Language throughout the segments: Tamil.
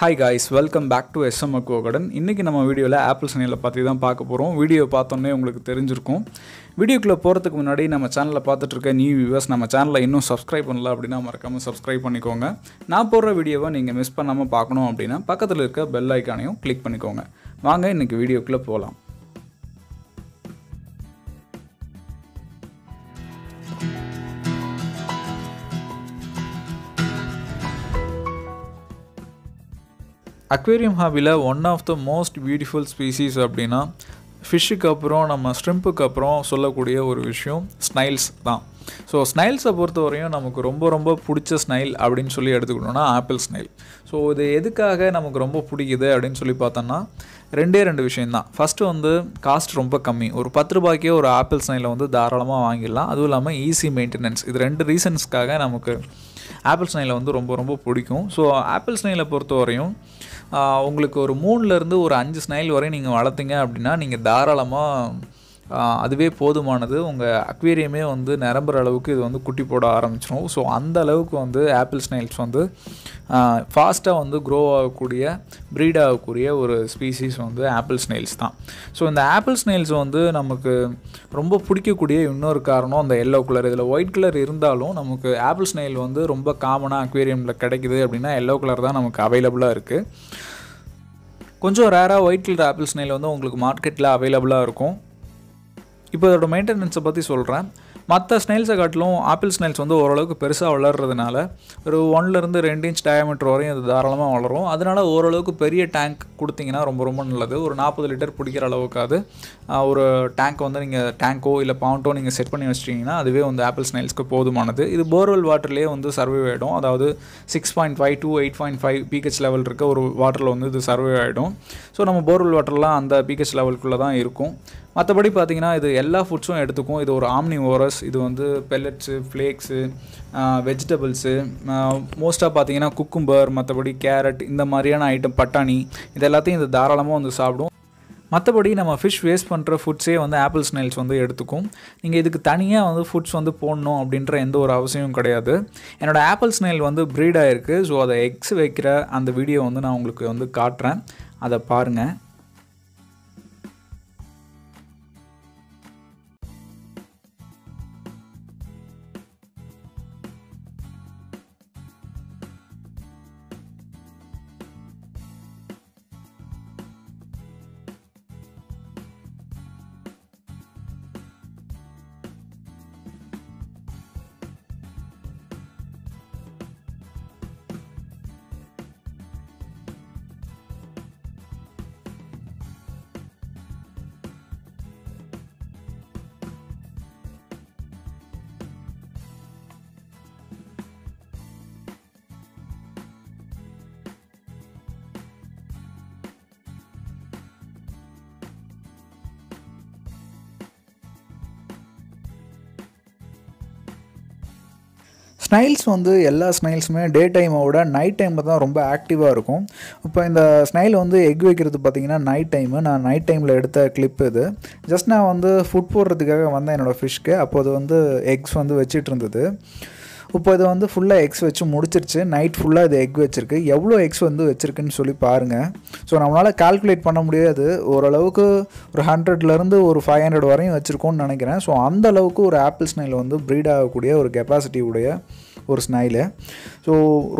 Hi guys welcome back to SM அக்வாகடன் இன்றைக்கி நம்ம வீடியோவில் ஆப்பிள் சனியில் பற்றி தான் பார்க்க போகிறோம் வீடியோ பார்த்தோன்னே உங்களுக்கு தெரிஞ்சிருக்கும். வீடியோக்குள்ளே போகிறதுக்கு முன்னாடி நம்ம சேனலில் பார்த்துட்ருக்க நியூ வியூவர்ஸ் நம்ம சேனலை இன்னும் சப்ஸ்கிரைப் பண்ணல அப்படின்னா மறக்காமல் சப்ஸ்கிரைப் பண்ணிக்கோங்க. நான் போடுற வீடியோவை நீங்கள் மிஸ் பண்ணாமல் பார்க்கணும் அப்படின்னா பக்கத்தில் இருக்க பெல் ஐக்கானையும் கிளிக் பண்ணிக்கோங்க. வாங்க இன்றைக்கி வீடியோக்குள்ளே போகலாம் aquarium ஹாபியில் one of the most beautiful species அப்படின்னா ஃபிஷ்ஷுக்கு அப்புறம் நம்ம ஸ்ட்ரிம்புக்கு அப்புறம் சொல்லக்கூடிய ஒரு விஷயம் ஸ்னைல்ஸ் தான். ஸோ ஸ்னைல்ஸை பொறுத்தவரையும் நமக்கு ரொம்ப ரொம்ப பிடிச்ச ஸ்னைல் அப்படின்னு சொல்லி எடுத்துக்கிட்டோம்னா ஆப்பிள் ஸ்னைல் ஸோ இது எதுக்காக நமக்கு ரொம்ப பிடிக்குது அப்படின்னு சொல்லி பார்த்தோன்னா ரெண்டே ரெண்டு விஷயந்தான் ஃபஸ்ட்டு வந்து காஸ்ட் ரொம்ப கம்மி. ஒரு பத்து ரூபாய்க்கே ஒரு ஆப்பிள் ஸ்னைலை வந்து தாராளமாக வாங்கிடலாம். அதுவும் இல்லாமல் ஈஸி மெயின்டெனன்ஸ் இது ரெண்டு ரீசன்ஸ்க்காக நமக்கு ஆப்பிள் ஸ்னைலை வந்து ரொம்ப ரொம்ப பிடிக்கும். ஸோ ஆப்பிள் ஸ்னைலை பொறுத்தவரையும் உங்களுக்கு ஒரு மூணுலேருந்து ஒரு அஞ்சு ஸ்னைல் வரையும் நீங்கள் வளர்த்தீங்க அப்படின்னா நீங்கள் தாராளமாக அதுவே போதுமானது. உங்கள் அக்வேரியமே வந்து நிரம்புற அளவுக்கு இது வந்து குட்டி போட ஆரம்பிச்சிடும் ஸோ அந்த அளவுக்கு வந்து ஆப்பிள் ஸ்னைல்ஸ் வந்து ஃபாஸ்ட்டாக வந்து க்ரோ ஆகக்கூடிய ப்ரீட் ஆகக்கூடிய ஒரு ஸ்பீசிஸ் வந்து ஆப்பிள் ஸ்னைல்ஸ் தான். ஸோ இந்த ஆப்பிள் ஸ்னைல்ஸ் வந்து நமக்கு ரொம்ப பிடிக்கக்கூடிய இன்னொரு காரணம் அந்த எல்லோ கலர் இதில் ஒயிட் கலர் இருந்தாலும் நமக்கு ஆப்பிள் ஸ்னைல் வந்து ரொம்ப காமனாக அக்வேரியமில் கிடைக்குது அப்படின்னா எல்லோ கலர் தான் நமக்கு அவைலபிளாக இருக்குது கொஞ்சம் ரேராக ஒயிட் கலர் ஆப்பிள் ஸ்னைல் வந்து உங்களுக்கு மார்க்கெட்டில் அவைலபிளாக இருக்கும். இப்போ இதோட மெயின்டெனன்ஸை பற்றி சொல்கிறேன் மற்ற ஸ்னைல்ஸை காட்டிலும் ஆப்பிள் ஸ்னைல்ஸ் வந்து ஓரளவுக்கு பெருசாக வளர்கிறதுனால ஒரு ஒன்லேருந்து ரெண்டு இன்ச் டயமீட்டர் வரையும் அது தாராளமாக வளரும். அதனால் ஓரளவுக்கு பெரிய டேங்க் கொடுத்தீங்கன்னா ரொம்ப ரொம்ப நல்லது. ஒரு நாற்பது லிட்டர் பிடிக்கிற அளவுக்காவது ஒரு டேங்க் வந்து நீங்கள் டேங்கோ இல்லை பவுண்டோ நீங்கள் செட் பண்ணி வச்சிட்டிங்கன்னா அதுவே வந்து ஆப்பிள் ஸ்னைல்ஸ்க்கு போதுமானது. இது போர்வெல் வாட்டர்லேயே வந்து சர்வே ஆகிடும் அதாவது six point five two eight point five pH level இருக்க ஒரு வாட்டரில் வந்து இது சர்வே ஆகிடும் ஸோ நம்ம போர்வெல் வாட்டர்லாம் அந்த பிஹெச் லெவலுக்குள்ளே தான் இருக்கும். மற்றபடி பார்த்திங்கன்னா இது எல்லா ஃபுட்ஸும் எடுத்துக்கும். இது ஒரு ஆம்னி ஓரஸ் இது வந்து பெல்லட்ஸு ஃப்ளேக்ஸு வெஜிடபிள்ஸு மோஸ்ட்டாக பார்த்தீங்கன்னா குக்கும்பர் மற்றபடி கேரட் இந்த மாதிரியான ஐட்டம் பட்டாணி இது எல்லாத்தையும் இது தாராளமாக வந்து சாப்பிடும். மற்றபடி நம்ம ஃபிஷ் வேஸ்ட் பண்ணுற ஃபுட்ஸே வந்து ஆப்பிள் ஸ்னைல்ஸ் வந்து எடுத்துக்கும். நீங்கள் இதுக்கு தனியாக வந்து ஃபுட்ஸ் வந்து போடணும் அப்படின்ற எந்த ஒரு அவசியமும் கிடையாது. என்னோடய ஆப்பிள் ஸ்னைல் வந்து ப்ரீடாக இருக்குது ஸோ அதை எக்ஸ் வைக்கிற அந்த வீடியோ வந்து நான் உங்களுக்கு வந்து காட்டுறேன். அதை பாருங்கள் ஸ்னைல்ஸ் வந்து எல்லா ஸ்னைல்ஸுமே டே டைமை விட நைட் டைமில் தான் ரொம்ப ஆக்டிவாக இருக்கும். இப்போ இந்த ஸ்னைல் வந்து எக் வைக்கிறது பார்த்திங்கன்னா நைட் டைமு நான் நைட் டைமில் எடுத்த கிளிப் இது. ஜஸ்ட் நான் வந்து ஃபுட் போடுறதுக்காக வந்தேன் என்னோடய ஃபிஷ்க்கு அப்போது வந்து எக்ஸ் வந்து வச்சிட்டு இருந்தது. இப்போ இது வந்து ஃபுல்லாக எக்ஸ் வச்சு முடிச்சிருச்சு. நைட் ஃபுல்லாக இது எக் வச்சுருக்கு. எவ்வளோ எக்ஸ் வந்து வச்சுருக்குன்னு சொல்லி பாருங்கள் ஸோ நம்மளால் கால்குலேட் பண்ண முடியாது. ஓரளவுக்கு ஒரு ஹண்ட்ரட்லேருந்து ஒரு ஃபைவ் ஹண்ட்ரட் வரையும் வச்சுருக்கோன்னு நினைக்கிறேன். ஸோ அந்த அளவுக்கு ஒரு ஆப்பிள் ஸ்னைல் வந்து ப்ரீட் ஆகக்கூடிய ஒரு கெப்பாசிட்டி உடைய ஒரு ஸ்னைலு ஸோ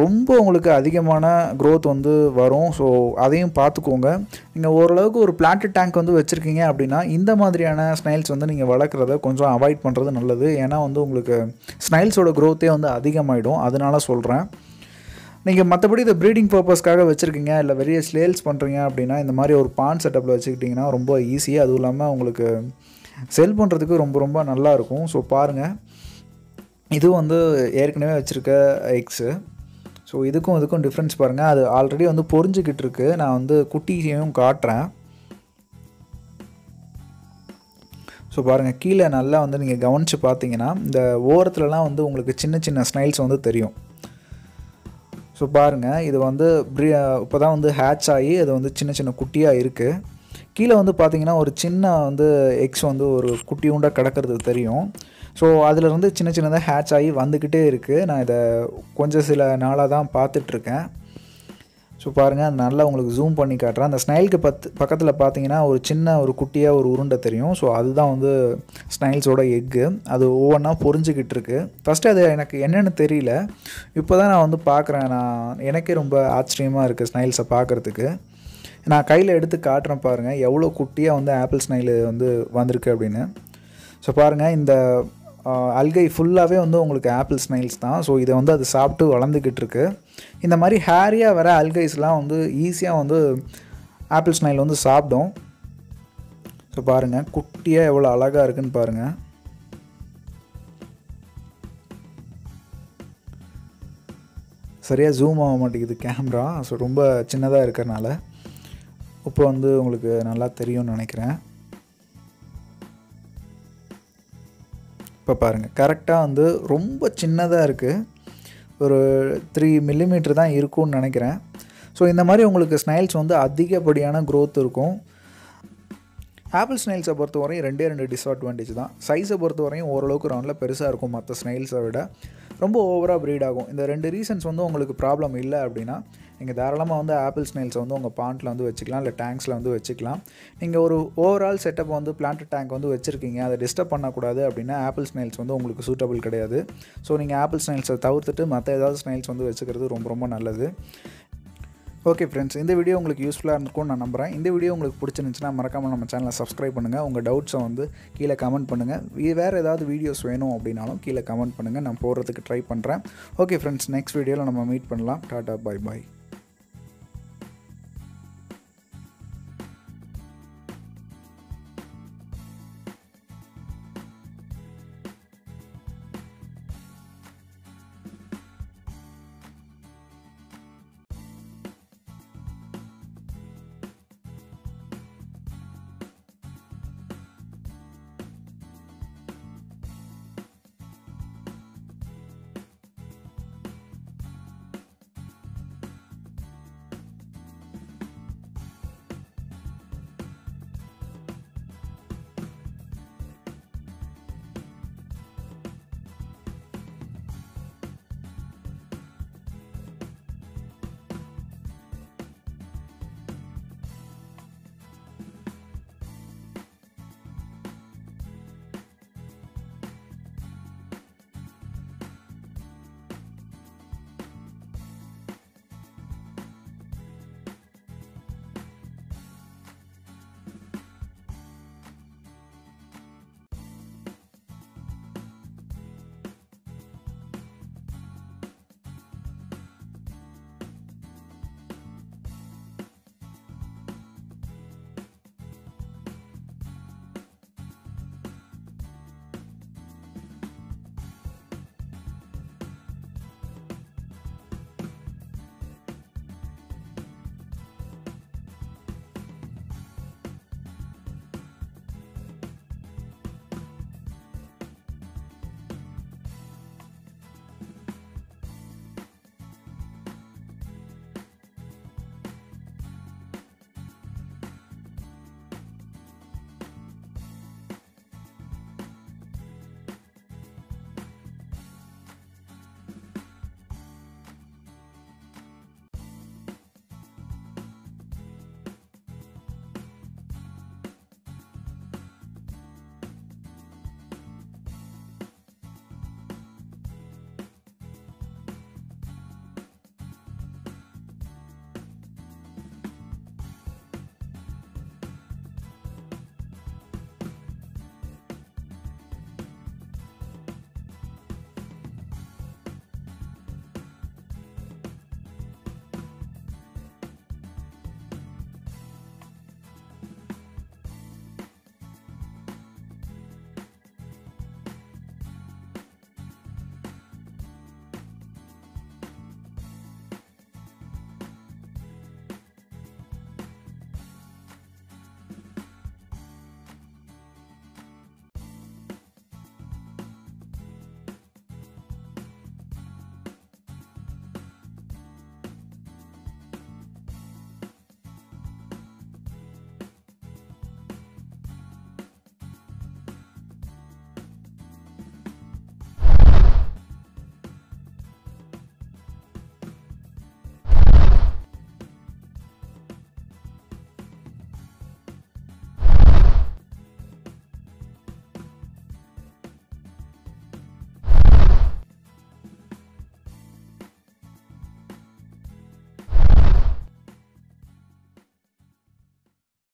ரொம்ப உங்களுக்கு அதிகமான க்ரோத் வந்து வரும். ஸோ அதையும் பார்த்துக்கோங்க. நீங்கள் ஓரளவுக்கு ஒரு பிளான்ட் டேங்க் வந்து வச்சுருக்கீங்க அப்படின்னா இந்த மாதிரியான ஸ்னைல்ஸ் வந்து நீங்கள் வளர்க்குறத கொஞ்சம் அவாய்ட் பண்ணுறது நல்லது. ஏன்னா வந்து உங்களுக்கு ஸ்னைல்ஸோட க்ரோத்தே வந்து அதிகமாகிடும் அதனால சொல்கிறேன் நீங்கள் மற்றபடி இதை ப்ரீடிங் பர்பஸ்க்காக வச்சுருக்கீங்க இல்லை வெளியே ஸ்லேல்ஸ் பண்ணுறீங்க அப்படின்னா இந்த மாதிரி ஒரு பான் செட்டப்பில் வச்சுக்கிட்டிங்கன்னா ரொம்ப ஈஸி அதுவும் இல்லாமல் உங்களுக்கு செல் பண்ணுறதுக்கு ரொம்ப ரொம்ப நல்லாயிருக்கும் ஸோ பாருங்கள் இது வந்து ஏற்கனவே வச்சுருக்க எக்ஸு ஸோ இதுக்கும் இதுக்கும் டிஃப்ரென்ஸ் பாருங்கள் அது ஆல்ரெடி வந்து பொறிஞ்சிக்கிட்டு இருக்கு. நான் வந்து குட்டியையும் காட்டுறேன். ஸோ பாருங்கள் கீழே நல்லா வந்து நீங்கள் கவனித்து பார்த்தீங்கன்னா இந்த ஓரத்துலலாம் வந்து உங்களுக்கு சின்ன சின்ன ஸ்னைல்ஸ் வந்து தெரியும். ஸோ பாருங்கள் இது வந்து ப்ரீ இப்போ தான் வந்து ஹேட்ச் ஆகி அது வந்து சின்ன சின்ன குட்டியாக இருக்குது கீழே வந்து பார்த்தீங்கன்னா ஒரு சின்ன வந்து எக்ஸ் வந்து ஒரு குட்டி கிடக்கிறது தெரியும். ஸோ அதிலிருந்து சின்ன சின்னதாக ஹேட்ச் ஆகி வந்துக்கிட்டே இருக்குது நான் இதை கொஞ்சம் சில நாளாக தான் பார்த்துட்ருக்கேன். ஸோ பாருங்கள் நல்லா உங்களுக்கு ஜூம் பண்ணி காட்டுறேன். அந்த ஸ்னைலுக்கு பத்து பக்கத்தில் பார்த்தீங்கன்னா ஒரு சின்ன ஒரு குட்டியாக ஒரு உருண்டை தெரியும். ஸோ அதுதான் வந்து ஸ்னைல்ஸோட எக்கு அது ஒவ்வொன்றா பொறிஞ்சிக்கிட்டு இருக்குது ஃபஸ்ட்டு அது எனக்கு என்னென்னு தெரியல. இப்போ தான் நான் வந்து பார்க்குறேன் நான் எனக்கே ரொம்ப ஆச்சரியமாக இருக்குது ஸ்னைல்ஸை பார்க்குறதுக்கு நான் கையில் எடுத்து காட்டுறேன் பாருங்கள் எவ்வளோ குட்டியாக வந்து ஆப்பிள் ஸ்னைலு வந்து வந்திருக்கு அப்படின்னு. ஸோ பாருங்கள் இந்த அல்கை ஃபுல்லாகவே வந்து உங்களுக்கு ஆப்பிள் ஸ்னைல்ஸ் தான். ஸோ இதை வந்து அது சாப்பிட்டு வளர்ந்துக்கிட்டு இருக்கு. இந்த மாதிரி ஹேரியாக வர அல்கைஸ்லாம் வந்து ஈஸியாக வந்து ஆப்பிள் ஸ்னைல் வந்து சாப்பிடும். ஸோ பாருங்கள் குட்டியாக எவ்வளோ அழகாக இருக்குன்னு பாருங்கள் சரியாக ஜூம் ஆக மாட்டேங்குது கேமரா ஸோ ரொம்ப சின்னதாக இருக்கிறனால. இப்போ வந்து உங்களுக்கு நல்லா தெரியும்னு நினைக்கிறேன். இப்போ பாருங்கள் கரெக்டாக வந்து ரொம்ப சின்னதாக இருக்குது ஒரு த்ரீ மில்லிமீட்டர் தான் இருக்கும்னு நினைக்கிறேன். ஸோ இந்த மாதிரி உங்களுக்கு ஸ்னைல்ஸ் வந்து அதிகப்படியான க்ரோத் இருக்கும். ஆப்பிள் ஸ்னைல்ஸை பொறுத்தவரையும் ரெண்டே ரெண்டு டிஸ்அட்வான்டேஜ் தான். சைஸை பொறுத்தவரையும் ஓரளவுக்கு ரவுண்டில் பெருசாக இருக்கும் மற்ற ஸ்னைல்ஸை விட. ரொம்ப ஓவராக ப்ரீட் ஆகும். இந்த ரெண்டு ரீசன்ஸ் வந்து உங்களுக்கு ப்ராப்ளம் இல்லை அப்படின்னா நீங்கள் தாராளமாக வந்து ஆப்பிள் ஸ்னெயில்ஸை வந்து உங்கள் பாண்ட்டில் வந்து வச்சுக்கலாம் இல்லை டேங்க்ஸில் வந்து வச்சுக்கலாம். நீங்கள் ஒரு ஓவரால் செட்டப் வந்து பிளான்ட் டேங்க் வந்து வச்சுருக்கீங்க. அதை டிஸ்டர்ப் பண்ணக்கூடாது அப்படின்னா ஆப்பிள் ஸ்னெயில்ஸ் வந்து உங்களுக்கு சூட்டபிள் கிடையாது. ஸோ நீங்கள் ஆப்பிள் ஸ்னெயில்ஸை தவிர்த்துட்டு மற்ற ஏதாவது ஸ்னெயில்ஸ் வந்து வச்சுக்கிறது ரொம்ப ரொம்ப நல்லது. ஓகே ஃப்ரெண்ட்ஸ் இந்த வீடியோ உங்களுக்கு யூஸ்ஃபுல்லாக இருக்கும்னு நான் நம்புகிறேன் இந்த வீடியோ உங்களுக்கு பிடிச்சிருந்துச்சுன்னா மறக்காமல் நம்ம சேனலை சப்ஸ்கிரைப் பண்ணுங்கள் உங்கள் டவுட்ஸை வந்து கீழே கமெண்ட் பண்ணுங்கள் வேறு ஏதாவது வீடியோஸ் வேணும் அப்படின்னாலும் கீழே கமெண்ட் பண்ணுங்கள் நான் போடுறதுக்கு ட்ரை பண்ணுறேன் ஓகே ஃப்ரெண்ட்ஸ் நெக்ஸ்ட் வீடியோவில் நம்ம மீட் பண்ணலாம். டாட்டா பாய் பாய்